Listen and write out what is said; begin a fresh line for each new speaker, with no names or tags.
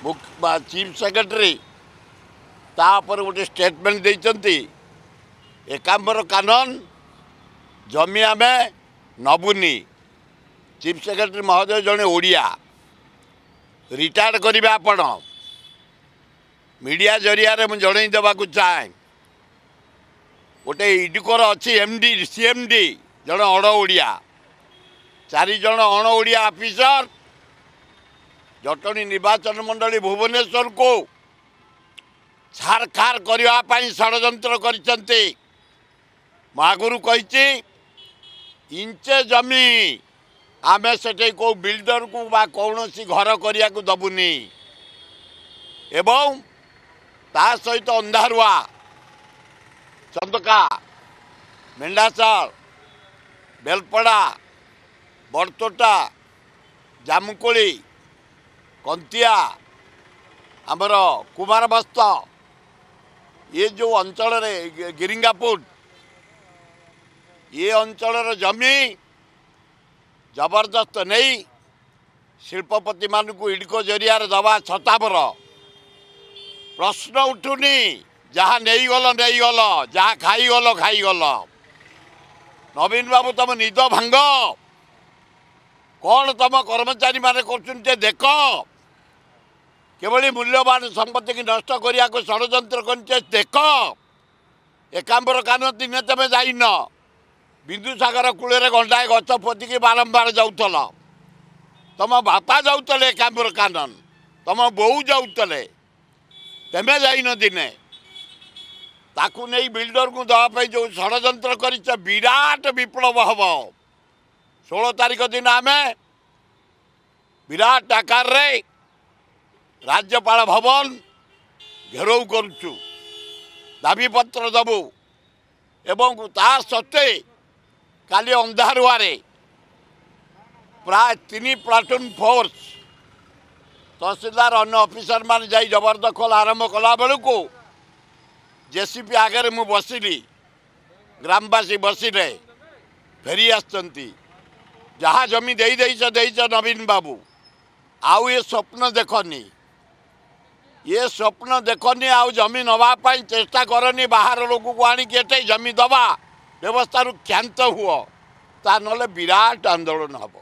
Chief secretary ତା ଉପରେ ଗୋଟେ ଷ୍ଟେଟମେଣ୍ଟ ଦେଇଛନ୍ତି ଏକାମ୍ବର କାନନ ଜମି ଆମେ ନବୁନି। ଚିଫ୍ ସେକ୍ରେଟାରୀ ମହୋଦୟ ଜଣେ ଓଡ଼ିଆ ରିଟାୟାର୍ଡ଼ କରିବେ ଆପଣ। ମିଡ଼ିଆ ଜରିଆରେ ମୁଁ ଜଣେଇ ଦେବାକୁ ଚାହେଁ। ଗୋଟେ ଇଡିକୋର ଅଛି M D C M D ଜଣେ ଅଣ ଓଡ଼ିଆ। ଚାରିଜଣ ଅଣ ଓଡ଼ିଆ ଅଫିସର ଜଟଣୀ ନିର୍ବାଚନ ମଣ୍ଡଳୀ ଭୁବନେଶ୍ୱରକୁ ଛାରଖାର କରିବା ପାଇଁ ଷଡ଼ଯନ୍ତ୍ର କରିଛନ୍ତି। ମୁଁ ଆଗରୁ କହିଛି ଇଞ୍ଚେ ଜମି ଆମେ ସେଠି କେଉଁ ବିଲ୍ଡରକୁ ବା କୌଣସି ଘର କରିବାକୁ ଦେବୁନି। ଏବଂ ତା ସହିତ ଅନ୍ଧାରୁଆ ଚନ୍ଦକା ମେଣ୍ଡାଚଳ ବେଲପଡ଼ା ବଡ଼ତୋଟା ଜାମୁକୋଳି କନ୍ତିଆ ଆମର କୁମାର ବସ୍ତ ଇଏ ଯେଉଁ ଅଞ୍ଚଳରେ ଗି- ଗିରିଙ୍ଗାପୁଟ ଏ ଅଞ୍ଚଳର ଜମି ଜବରଦସ୍ତ ନେଇ ଶିଳ୍ପପତିମାନଙ୍କୁ ଇଡିକୋ ଜରିଆରେ ଦେବା ଛତାବର। ପ୍ରଶ୍ନ ଉଠୁନି ଯାହା ନେଇଗଲ ନେଇଗଲ ଯାହା ଖାଇଗଲ ଖାଇଗଲ। ନବୀନ ବାବୁ ତମ ନିଦ ଭାଙ୍ଗ। କ'ଣ ତମ କର୍ମଚାରୀମାନେ କରୁଛନ୍ତି ଟିକେ ଦେଖ? କିଭଳି ମୂଲ୍ୟବାନ ସମ୍ପତ୍ତିକି ନଷ୍ଟ କରିବାକୁ ଷଡ଼ଯନ୍ତ୍ର କରିଛେ ଦେଖ? ଏକାମ୍ବର କାନ ଦିନେ ତମେ ଯାଇନ। ବିନ୍ଦୁସାଗର କୂଳରେ ଗଣ୍ଡାଏ ଗଛ ପୋତିକି ବାରମ୍ବାର ଯାଉଥିଲ। ତମ ବାପା ଯାଉଥିଲେ ଏକାମ୍ବର କାନନ। ତମ ବୋଉ ଯାଉଥିଲେ। ତେମେ ଯାଇନ ଦିନେ। ତାକୁ ନେଇ ବିଲ୍ଡରକୁ ଦେବା ପାଇଁ ଯେଉଁ ଷଡ଼ଯନ୍ତ୍ର କରିଛ ବିରାଟ ବିପ୍ଳବ ହେବ। ଷୋହଳ ତାରିଖ ଦିନ ଆମେ ବିରାଟ ଆକାରରେ ରାଜ୍ୟପାଳ ଭବନ ଘେରାଉ କରୁଛୁ ଦାବିପତ୍ର ଦେବୁ ଏବଂ ତା ସତ୍ତ୍ୱେ କାଲି ଅନ୍ଧାରୁଆରେ ପ୍ରାୟ ତିନି ପ୍ଲାଟୁନ୍ ଫୋର୍ସ ତହସିଲଦାର ଅନ୍ୟ ଅଫିସରମାନେ ଯାଇ ଜବରଦଖଲ ଆରମ୍ଭ କଲା ବେଳକୁ ଜେସିପି ଆଗରେ ମୁଁ ବସିଲି ଗ୍ରାମବାସୀ ବସିଲେ ଫେରି ଆସିଛନ୍ତି ଯାହା ଜମି ଦେଇ ଦେଇଛ ଦେଇଛ ନବୀନ ବାବୁ। ଆଉ ଏ ସ୍ୱପ୍ନ ଦେଖନି। ଏ ସ୍ୱପ୍ନ ଦେଖନି ଆଉ ଜମି ନେବା ପାଇଁ ଚେଷ୍ଟା କରନି ବାହାର ଲୋକକୁ ଆଣିକି ଏଠେ ଜମି ଦେବା। ବ୍ୟବସ୍ଥାରୁ କ୍ଷାନ୍ତ ହୁଅ। ତା ନହେଲେ ବିରାଟ ଆନ୍ଦୋଳନ ହେବ।